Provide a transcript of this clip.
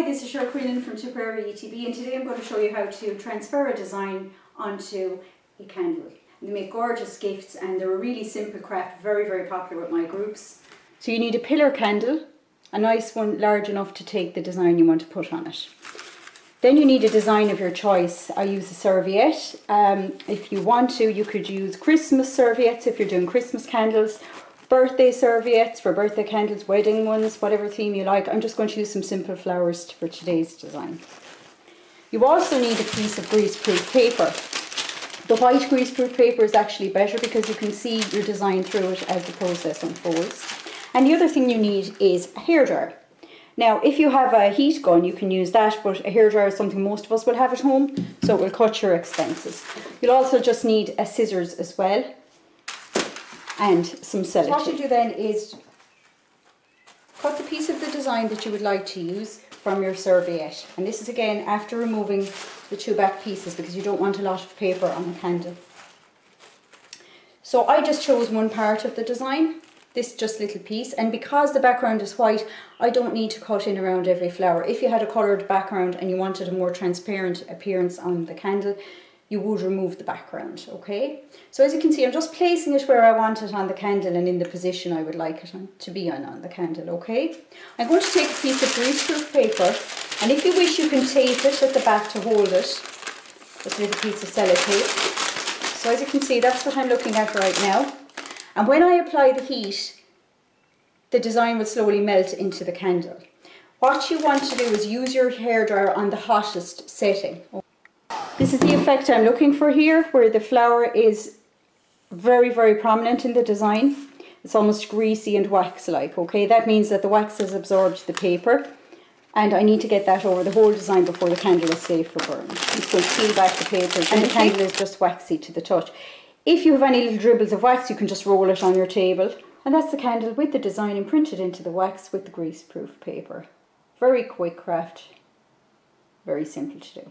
Hi, this is Cheryl Quinlan from Tipperary ETB and today I'm going to show you how to transfer a design onto a candle. They make gorgeous gifts and they're a really simple craft, very very popular with my groups. So you need a pillar candle, a nice one large enough to take the design you want to put on it. Then you need a design of your choice. I use a serviette. Um, if you want to, you could use Christmas serviettes if you're doing Christmas candles birthday serviettes for birthday candles, wedding ones, whatever theme you like. I'm just going to use some simple flowers for today's design. You also need a piece of greaseproof paper. The white greaseproof paper is actually better because you can see your design through it as the process unfolds. And the other thing you need is a hairdryer. Now, if you have a heat gun, you can use that, but a hairdryer is something most of us will have at home, so it will cut your expenses. You'll also just need a scissors as well and some sellotape. What you do then is cut the piece of the design that you would like to use from your serviette. And this is again after removing the two back pieces because you don't want a lot of paper on the candle. So I just chose one part of the design, this just little piece, and because the background is white, I don't need to cut in around every flower. If you had a coloured background and you wanted a more transparent appearance on the candle, you would remove the background, okay? So as you can see, I'm just placing it where I want it on the candle and in the position I would like it to be on, on the candle, okay? I'm going to take a piece of greaseproof paper, and if you wish, you can tape it at the back to hold it. With a little piece of sellotape. So as you can see, that's what I'm looking at right now. And when I apply the heat, the design will slowly melt into the candle. What you want to do is use your hairdryer on the hottest setting. This is the effect I'm looking for here, where the flower is very, very prominent in the design. It's almost greasy and wax-like, okay? That means that the wax has absorbed the paper and I need to get that over the whole design before the candle is safe for burn. I'm just going to peel back the paper and the candle is just waxy to the touch. If you have any little dribbles of wax, you can just roll it on your table. And that's the candle with the design imprinted into the wax with the greaseproof paper. Very quick craft, very simple to do.